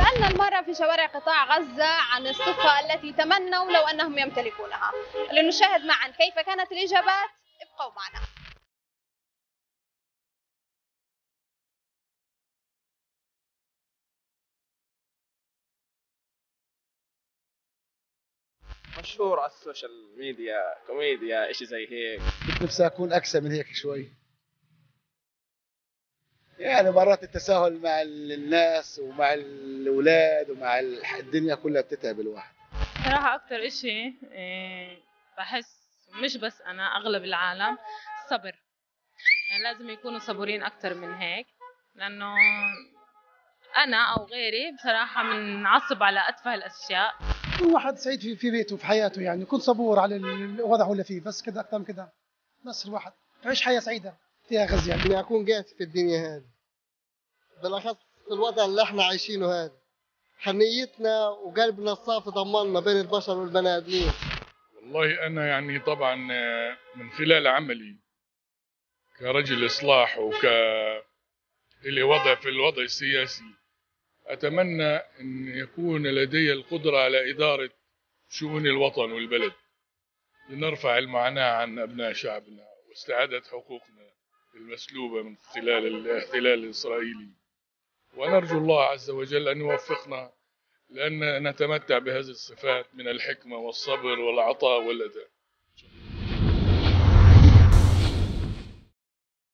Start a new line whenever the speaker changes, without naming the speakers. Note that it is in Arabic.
سألنا المرأة في شوارع قطاع غزة عن الصفة التي تمنوا لو أنهم يمتلكونها. لنشاهد معا كيف كانت الإجابات. ابقوا معنا.
مشهور على ال social media كوميديا إشي زي هيك.
كنت نفسي أكون أكثر من هيك شوي. يعني مرات التساهل مع الناس ومع الأولاد ومع الدنيا كلها بتتعب الواحد.
صراحة أكتر إشي إيه، بحس مش بس أنا أغلب العالم صبر. يعني لازم يكونوا صبورين أكتر من هيك لأنه أنا أو غيري بصراحة بنعصب على أتفه الأشياء.
كل واحد سعيد في, في بيته في حياته يعني يكون صبور على الوضع اللي فيه بس كده أكثر من كده. بس الواحد يعيش حياة سعيدة. فيها غز يعني
اكون قاعد في الدنيا هذه. بالأخص في الوضع اللي إحنا عايشينه هذا. حنيتنا وقلبنا الصافي ضمننا بين البشر والبني آدمين.
والله أنا يعني طبعا من خلال عملي كرجل إصلاح وك اللي وضع في الوضع السياسي أتمنى أن يكون لدي القدرة على إدارة شؤون الوطن والبلد. لنرفع المعاناة عن أبناء شعبنا واستعادة حقوقنا. المسلوبة من خلال الاحتلال الإسرائيلي ونرجو الله عز وجل أن يوفقنا لأن نتمتع بهذه الصفات من الحكمة والصبر والعطاء والأداء.